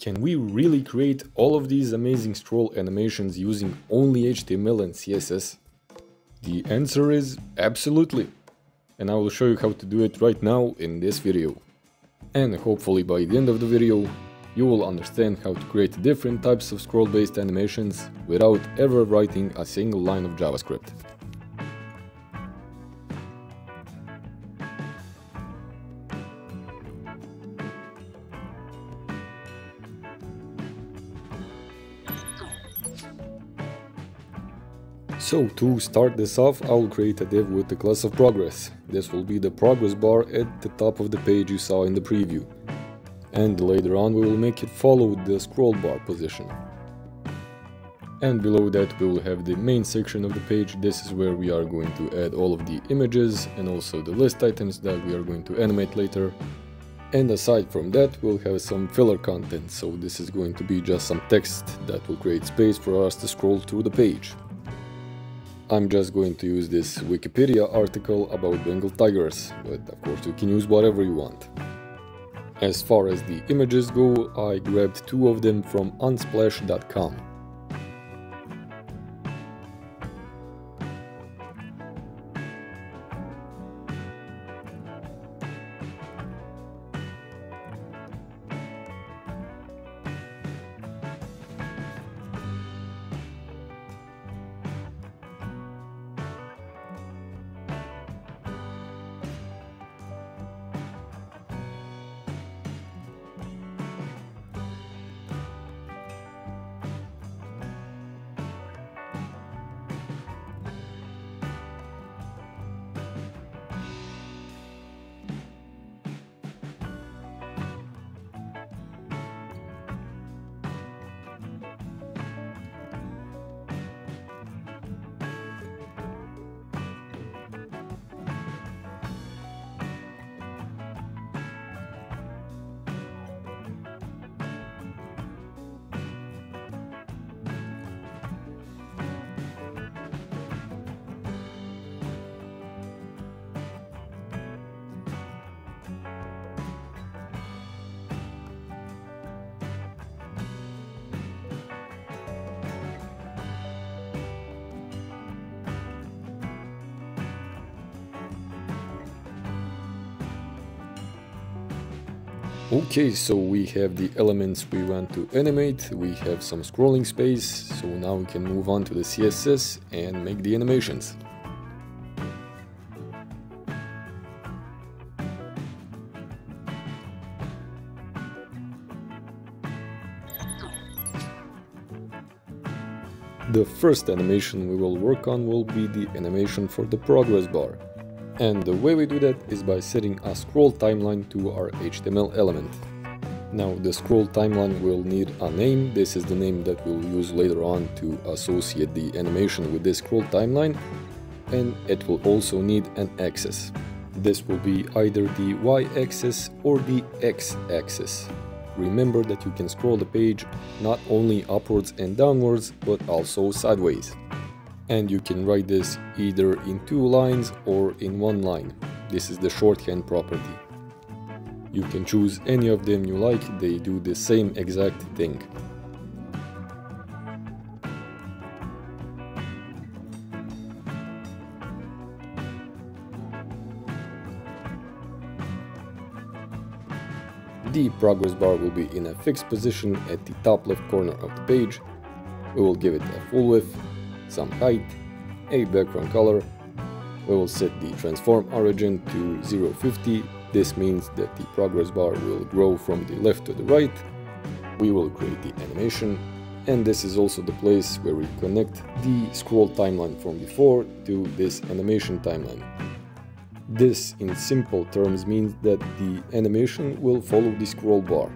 Can we really create all of these amazing scroll animations using only HTML and CSS? The answer is absolutely. And I will show you how to do it right now in this video. And hopefully by the end of the video, you will understand how to create different types of scroll-based animations without ever writing a single line of JavaScript. So to start this off, I'll create a div with the class of progress. This will be the progress bar at the top of the page you saw in the preview. And later on we will make it follow the scroll bar position. And below that we will have the main section of the page, this is where we are going to add all of the images and also the list items that we are going to animate later. And aside from that we'll have some filler content, so this is going to be just some text that will create space for us to scroll through the page. I'm just going to use this Wikipedia article about Bengal tigers, but of course you can use whatever you want. As far as the images go, I grabbed two of them from unsplash.com. Okay, so we have the elements we want to animate, we have some scrolling space, so now we can move on to the CSS and make the animations. The first animation we will work on will be the animation for the progress bar. And the way we do that is by setting a scroll timeline to our HTML element. Now the scroll timeline will need a name, this is the name that we'll use later on to associate the animation with this scroll timeline and it will also need an axis. This will be either the y-axis or the x-axis. Remember that you can scroll the page not only upwards and downwards but also sideways and you can write this either in two lines or in one line. This is the shorthand property. You can choose any of them you like, they do the same exact thing. The progress bar will be in a fixed position at the top left corner of the page. We will give it a full width some height, a background color. We will set the transform origin to 050. This means that the progress bar will grow from the left to the right. We will create the animation and this is also the place where we connect the scroll timeline from before to this animation timeline. This in simple terms means that the animation will follow the scroll bar.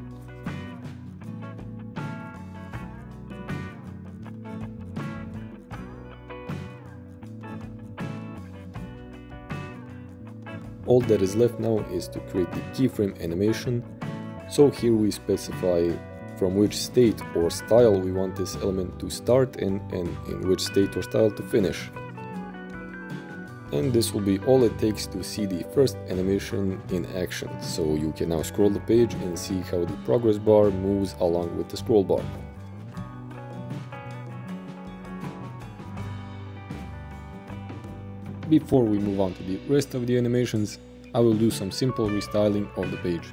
All that is left now is to create the keyframe animation. So here we specify from which state or style we want this element to start and, and in which state or style to finish. and this will be all it takes to see the first animation in action. So you can now scroll the page and see how the progress bar moves along with the scroll bar. Before we move on to the rest of the animations, I will do some simple restyling of the page.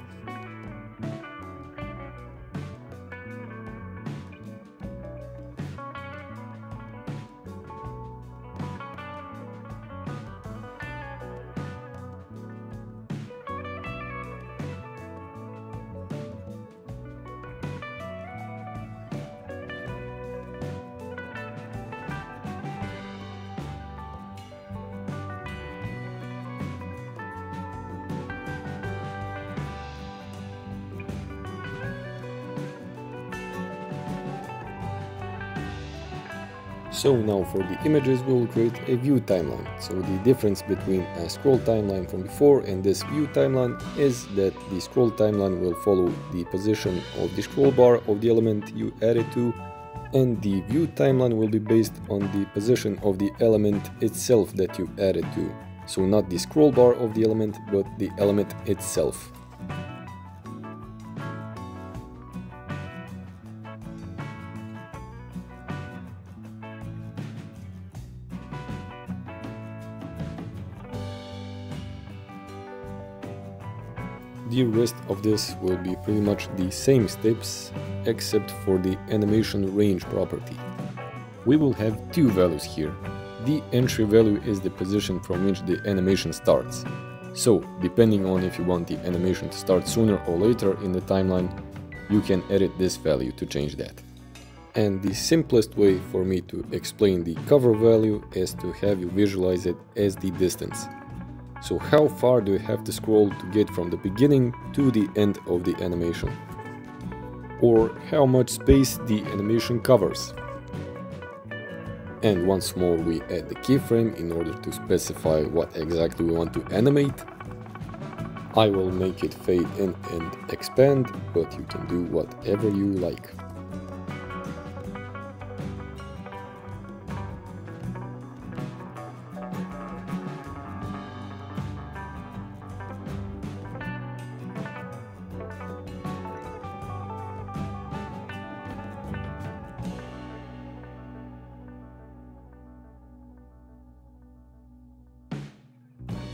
So now for the images we will create a view timeline. So the difference between a scroll timeline from before and this view timeline is that the scroll timeline will follow the position of the scroll bar of the element you added to and the view timeline will be based on the position of the element itself that you added to. So not the scroll bar of the element but the element itself. The rest of this will be pretty much the same steps except for the animation range property. We will have two values here. The entry value is the position from which the animation starts. So, depending on if you want the animation to start sooner or later in the timeline, you can edit this value to change that. And the simplest way for me to explain the cover value is to have you visualize it as the distance. So how far do you have to scroll to get from the beginning to the end of the animation? Or how much space the animation covers? And once more we add the keyframe in order to specify what exactly we want to animate. I will make it fade in and expand, but you can do whatever you like.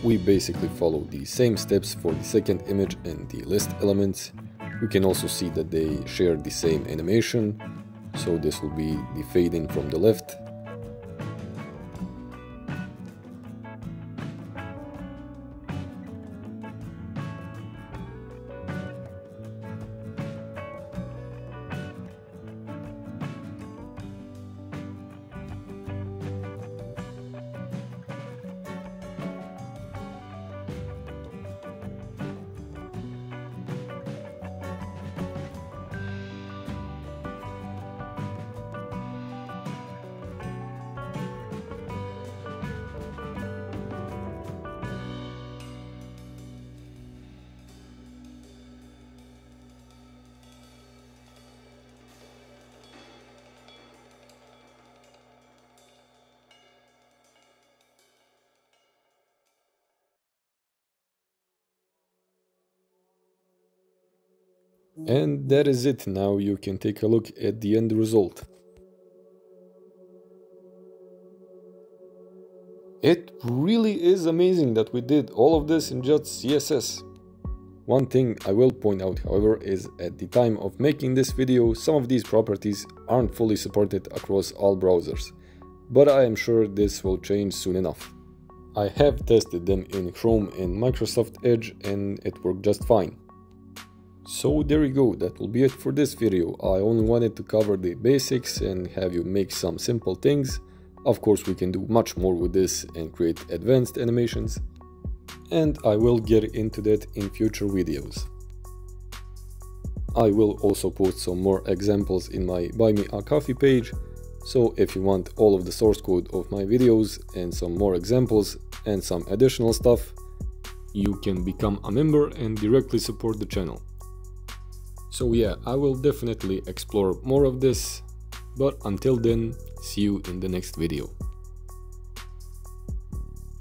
We basically follow the same steps for the second image and the list elements. We can also see that they share the same animation, so this will be the fade in from the left And that is it, now you can take a look at the end result. It really is amazing that we did all of this in just CSS. One thing I will point out however is at the time of making this video some of these properties aren't fully supported across all browsers, but I am sure this will change soon enough. I have tested them in Chrome and Microsoft Edge and it worked just fine. So there you go, that will be it for this video. I only wanted to cover the basics and have you make some simple things. Of course we can do much more with this and create advanced animations. And I will get into that in future videos. I will also post some more examples in my Buy Me a Coffee page, so if you want all of the source code of my videos and some more examples and some additional stuff, you can become a member and directly support the channel. So yeah, I will definitely explore more of this, but until then, see you in the next video.